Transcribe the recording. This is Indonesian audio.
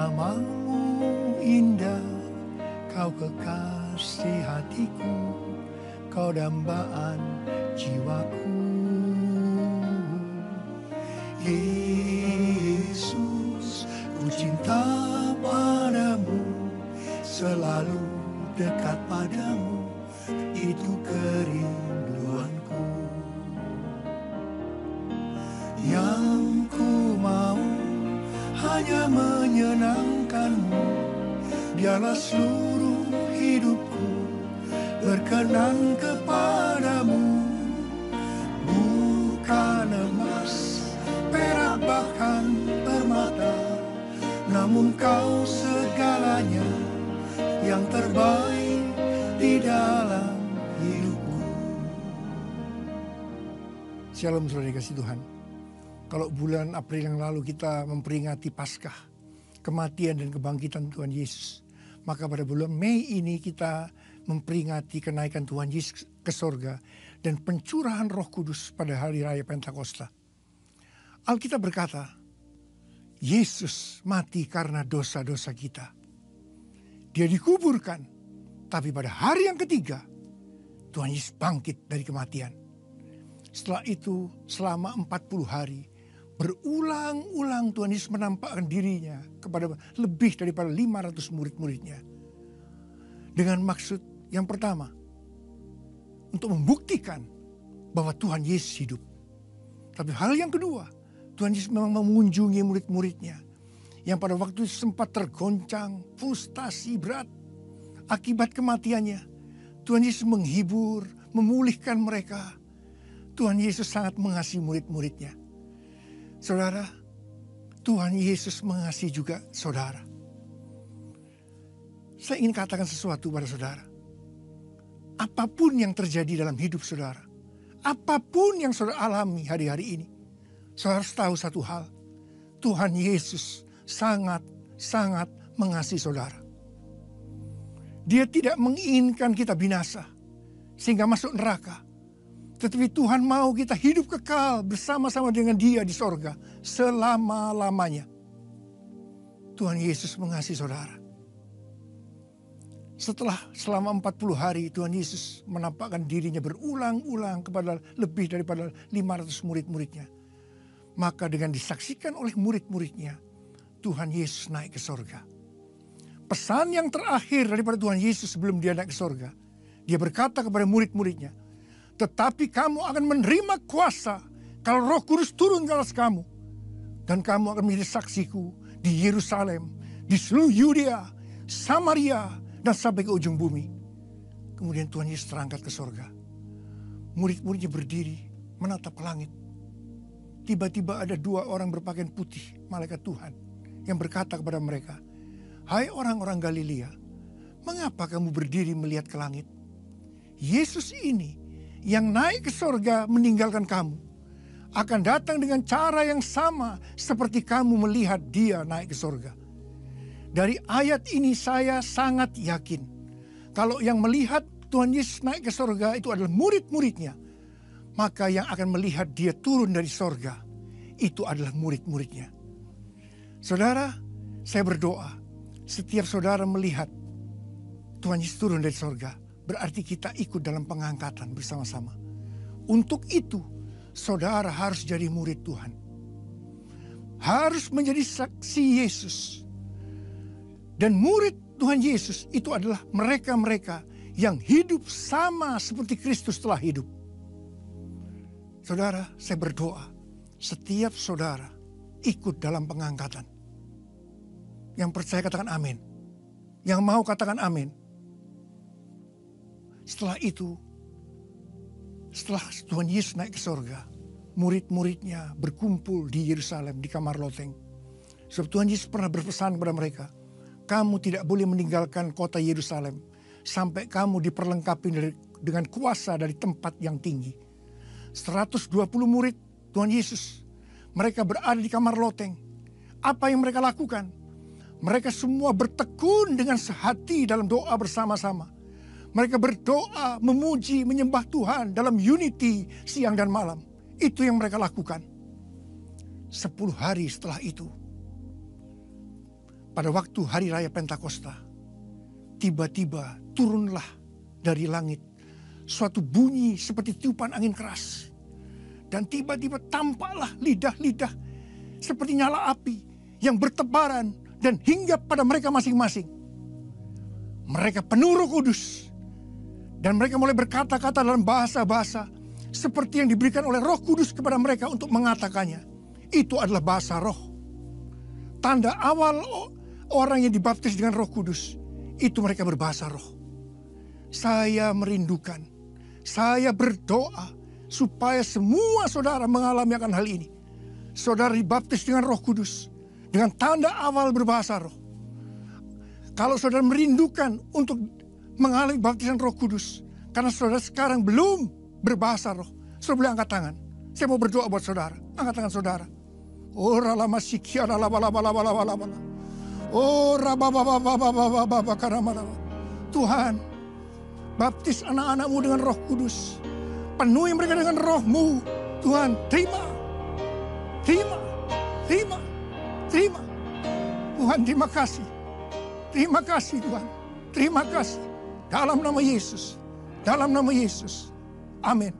Namamu indah, kau kekasih hatiku, kau dambaan jiwaku. Yesus, ku cinta padamu, selalu dekat padamu, itu kerinduanku. Hanya menyenangkanmu, biarlah seluruh hidupku berkenan kepadamu. Bukan emas, perak bahkan permata, namun kau segalanya yang terbaik di dalam hidupku. Shalom saudara kasih Tuhan. Kalau bulan April yang lalu kita memperingati Paskah, kematian dan kebangkitan Tuhan Yesus. Maka pada bulan Mei ini kita memperingati kenaikan Tuhan Yesus ke sorga dan pencurahan roh kudus pada hari raya Pentakosta. Alkitab berkata, Yesus mati karena dosa-dosa kita. Dia dikuburkan, tapi pada hari yang ketiga, Tuhan Yesus bangkit dari kematian. Setelah itu selama 40 hari berulang-ulang Tuhan Yesus menampakkan dirinya kepada lebih daripada 500 murid-muridnya. Dengan maksud yang pertama, untuk membuktikan bahwa Tuhan Yesus hidup. Tapi hal yang kedua, Tuhan Yesus memang mengunjungi murid-muridnya yang pada waktu sempat tergoncang, frustasi berat akibat kematiannya. Tuhan Yesus menghibur, memulihkan mereka. Tuhan Yesus sangat mengasihi murid-muridnya. Saudara, Tuhan Yesus mengasihi juga saudara. Saya ingin katakan sesuatu pada saudara. Apa pun yang terjadi dalam hidup saudara, apa pun yang saudara alami hari-hari ini, saudara harus tahu satu hal. Tuhan Yesus sangat-sangat mengasihi saudara. Dia tidak menginginkan kita binasa sehingga masuk neraka. Tetapi Tuhan mau kita hidup kekal bersama-sama dengan dia di sorga selama-lamanya. Tuhan Yesus mengasihi saudara. Setelah selama 40 hari Tuhan Yesus menampakkan dirinya berulang-ulang kepada lebih daripada 500 murid-muridnya. Maka dengan disaksikan oleh murid-muridnya, Tuhan Yesus naik ke sorga. Pesan yang terakhir daripada Tuhan Yesus sebelum dia naik ke sorga. Dia berkata kepada murid-muridnya, tetapi kamu akan menerima kuasa kalau roh kudus turun ke atas kamu. Dan kamu akan menjadi saksiku di Yerusalem, di seluruh Yudea, Samaria, dan sampai ke ujung bumi. Kemudian Tuhan Yesus terangkat ke sorga. Murid-muridnya berdiri menatap ke langit. Tiba-tiba ada dua orang berpakaian putih, malaikat Tuhan, yang berkata kepada mereka, Hai orang-orang Galilea, mengapa kamu berdiri melihat ke langit? Yesus ini yang naik ke sorga meninggalkan kamu akan datang dengan cara yang sama seperti kamu melihat dia naik ke sorga. Dari ayat ini saya sangat yakin kalau yang melihat Tuhan Yesus naik ke sorga itu adalah murid-muridnya. Maka yang akan melihat dia turun dari sorga itu adalah murid-muridnya. Saudara, saya berdoa setiap saudara melihat Tuhan Yesus turun dari sorga berarti kita ikut dalam pengangkatan bersama-sama. Untuk itu, saudara harus jadi murid Tuhan. Harus menjadi saksi Yesus. Dan murid Tuhan Yesus itu adalah mereka-mereka yang hidup sama seperti Kristus telah hidup. Saudara, saya berdoa setiap saudara ikut dalam pengangkatan. Yang percaya katakan amin. Yang mau katakan amin. Setelah itu, setelah Tuhan Yesus naik ke sorga, murid-muridnya berkumpul di Yerusalem, di kamar loteng. Sebab Tuhan Yesus pernah berpesan kepada mereka, kamu tidak boleh meninggalkan kota Yerusalem sampai kamu diperlengkapi dengan kuasa dari tempat yang tinggi. 120 murid Tuhan Yesus, mereka berada di kamar loteng. Apa yang mereka lakukan? Mereka semua bertekun dengan sehati dalam doa bersama-sama mereka berdoa, memuji, menyembah Tuhan dalam unity siang dan malam. Itu yang mereka lakukan. Sepuluh hari setelah itu, pada waktu hari raya Pentakosta, tiba-tiba turunlah dari langit suatu bunyi seperti tiupan angin keras. Dan tiba-tiba tampaklah lidah-lidah seperti nyala api yang bertebaran dan hinggap pada mereka masing-masing. Mereka penuh roh kudus. Dan mereka mulai berkata-kata dalam bahasa-bahasa seperti yang diberikan oleh roh kudus kepada mereka untuk mengatakannya. Itu adalah bahasa roh. Tanda awal orang yang dibaptis dengan roh kudus. Itu mereka berbahasa roh. Saya merindukan, saya berdoa supaya semua saudara mengalami akan hal ini. Saudara dibaptis dengan roh kudus dengan tanda awal berbahasa roh. Kalau saudara merindukan untuk mengalami baptisan roh kudus. Karena saudara sekarang belum berbahasa roh. Saudara boleh angkat tangan. Saya mau berdoa buat saudara. Angkat tangan saudara. Oh ralama sikian ralama, ralama, ralama, ralama, ralama. Oh raba baba baba baba baba karena Tuhan, baptis anak-anakmu dengan roh kudus. Penuhi mereka dengan rohmu. Tuhan, terima. Terima. Terima. Terima. Tuhan, terima kasih. Terima kasih Tuhan. Terima kasih. Dalam nama Yesus. Dalam nama Yesus. Amin.